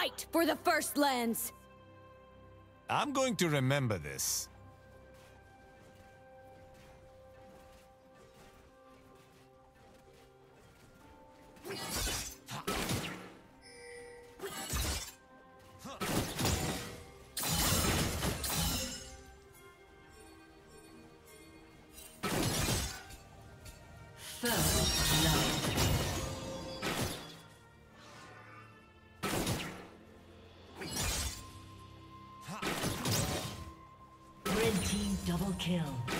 Fight for the First Lands! I'm going to remember this. Kill.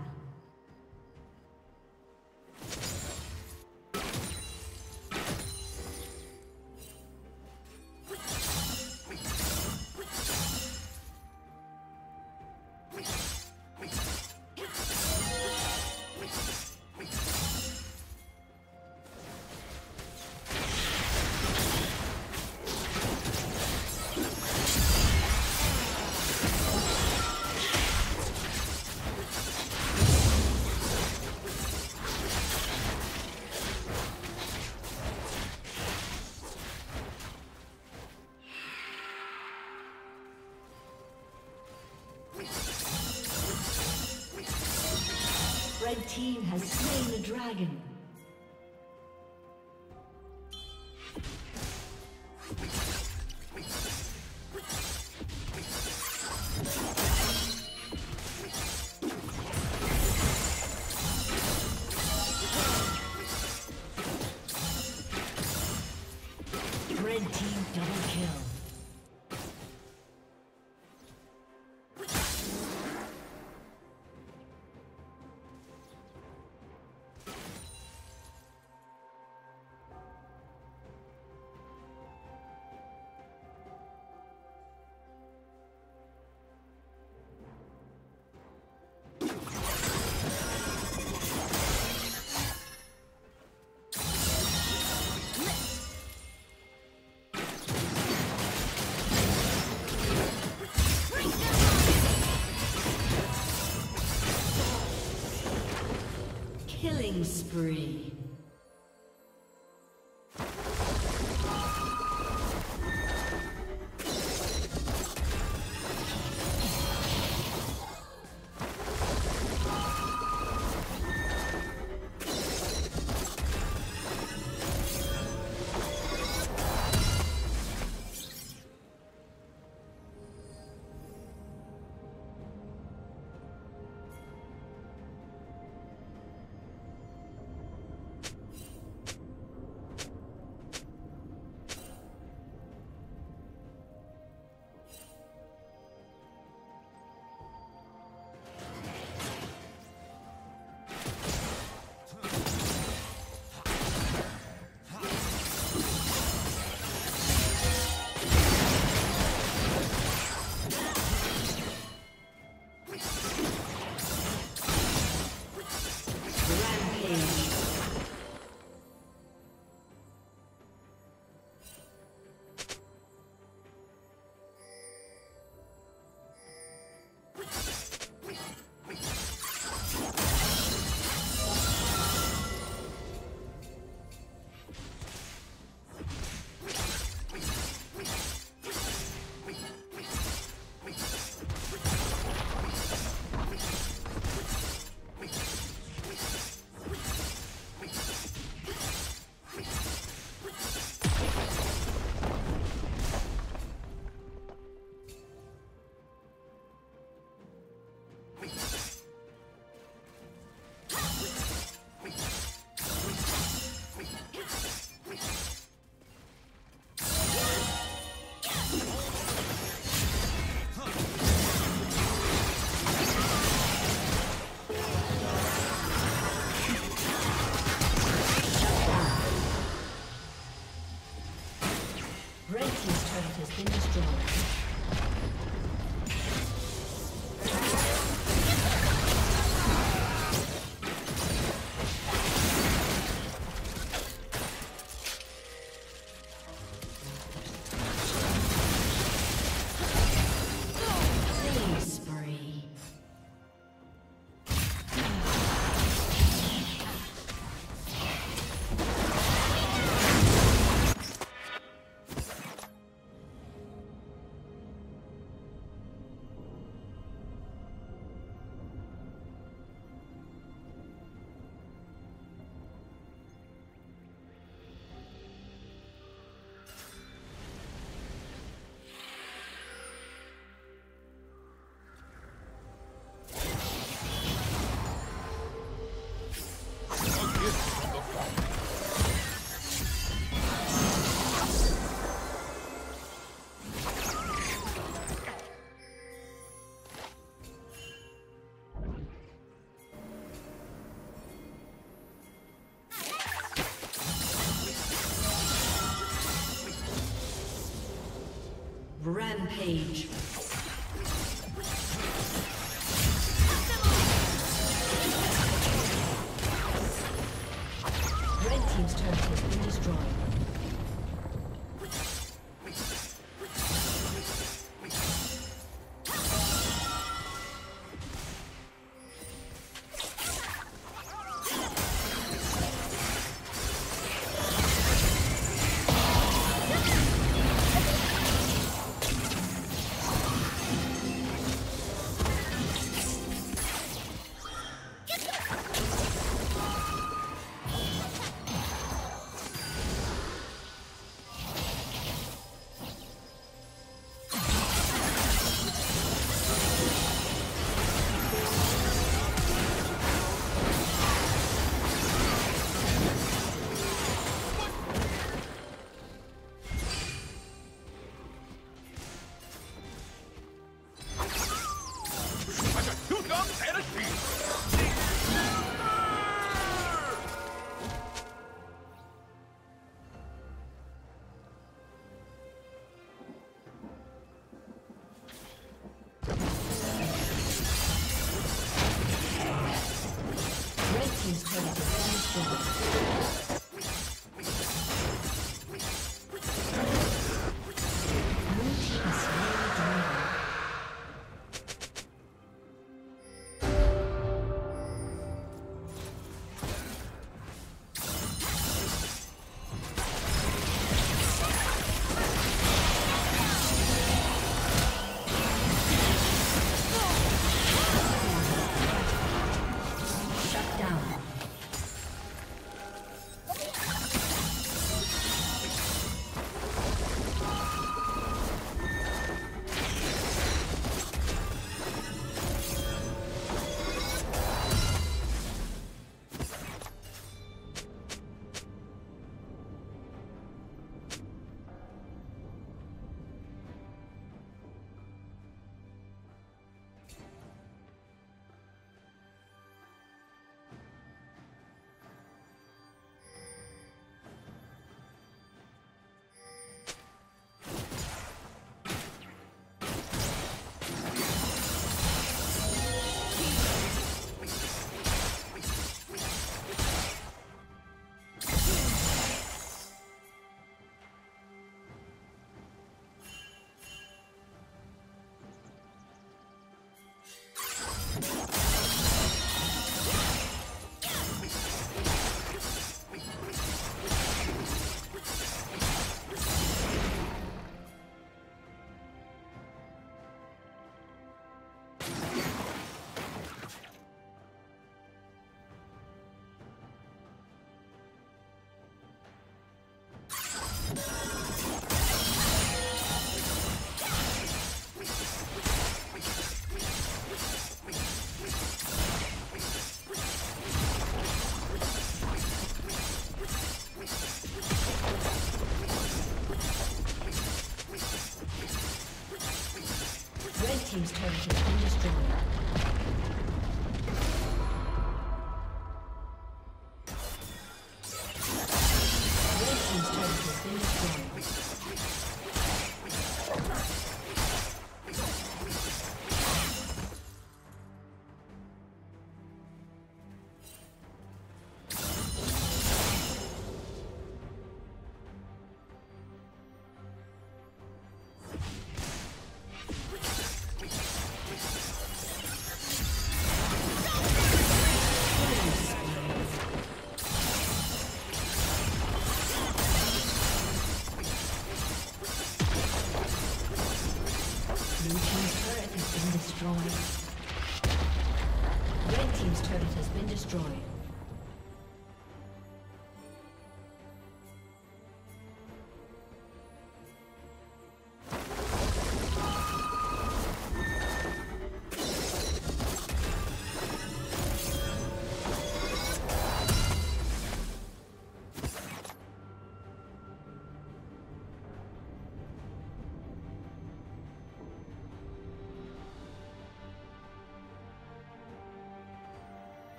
Dragon. Killing spree. Rampage.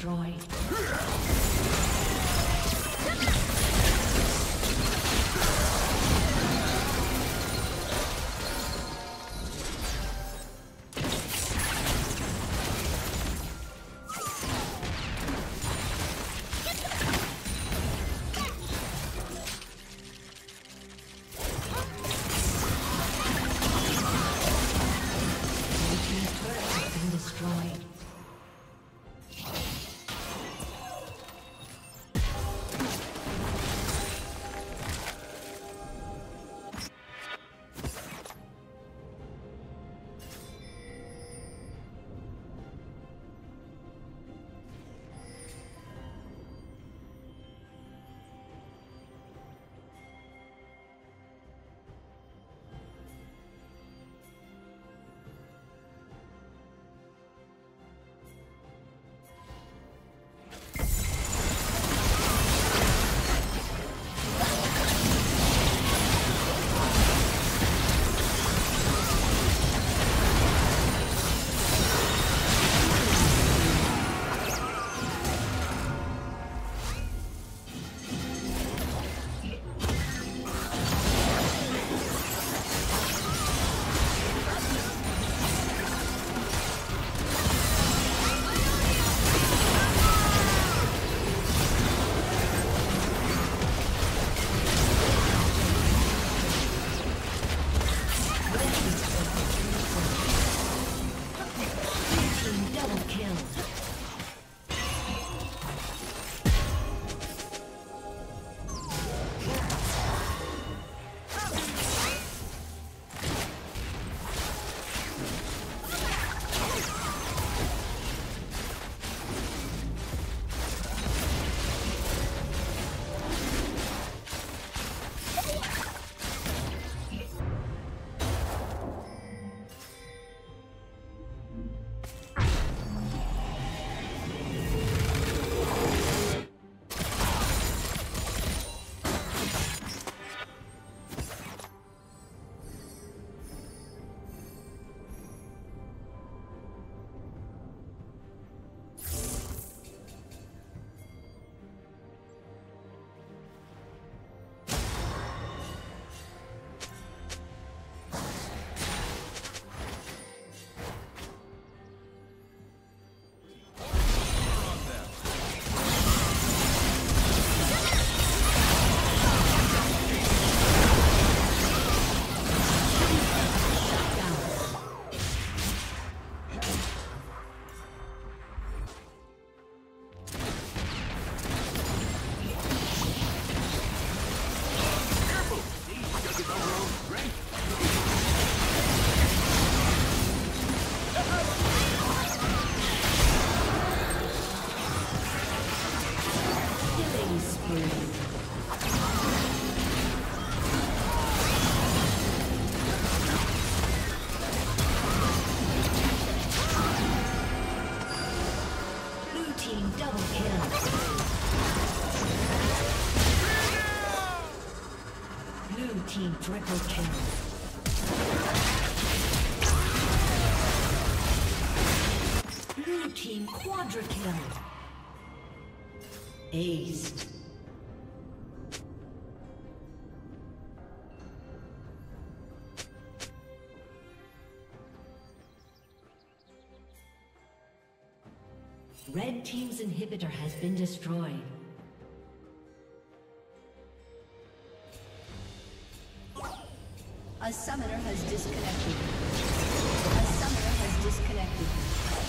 Destroyed. Team quadra kill. Aced. Red Team's inhibitor has been destroyed. A summoner has disconnected. A summoner has disconnected.